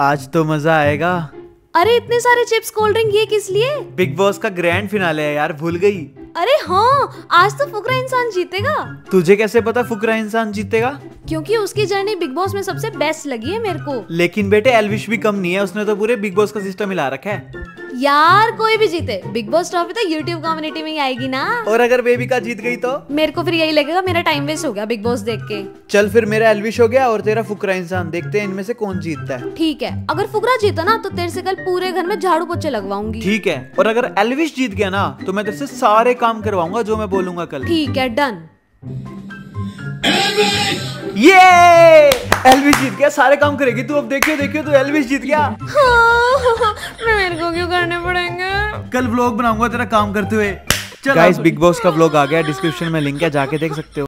आज तो मज़ा आएगा। अरे इतने सारे चिप्स कोल्ड ड्रिंक ये किस लिए? बिग बॉस का ग्रैंड फिनाले है यार भूल गई। अरे हाँ आज तो फुकरा इंसान जीतेगा। तुझे कैसे पता फुकरा इंसान जीतेगा? क्योंकि उसकी जर्नी बिग बॉस में सबसे बेस्ट लगी है मेरे को। लेकिन बेटे एलविश भी कम नहीं है उसने तो पूरे बिग बॉस का सिस्टम हिला रखा है। यार कोई भी जीते। बिग बॉस ट्रॉफी तो यूट्यूब कम्युनिटी में ही आएगी ना। और अगर बेबी का जीत गई तो? मेरे को फिर यही लगेगा मेरा टाइम वेस्ट हो गया बिग बॉस देख के। चल फिर मेरा एलविश हो गया और तेरा फुकरा इंसान देखते हैं इनमें से कौन जीतता है। ठीक है अगर फुकरा जीता ना तो तेरे से कल पूरे घर में झाड़ू पोछे लगवाऊँगी। ठीक है और अगर एलविश जीत गया ना तो मैं तेरे से सारे काम करवाऊँगा जो मैं बोलूँगा कल। ठीक है डन ये एलविश जीत गया सारे काम करेगी। तू अब देखियो देखियो तू एलविश जीत गया। मेरे को क्यों करने पड़ेंगे? कल ब्लॉग बनाऊँगा तेरा काम करते हुए। गाइस बिग बॉस का ब्लॉग आ गया। डिस्क्रिप्शन में लिंक है जाके देख सकते हो।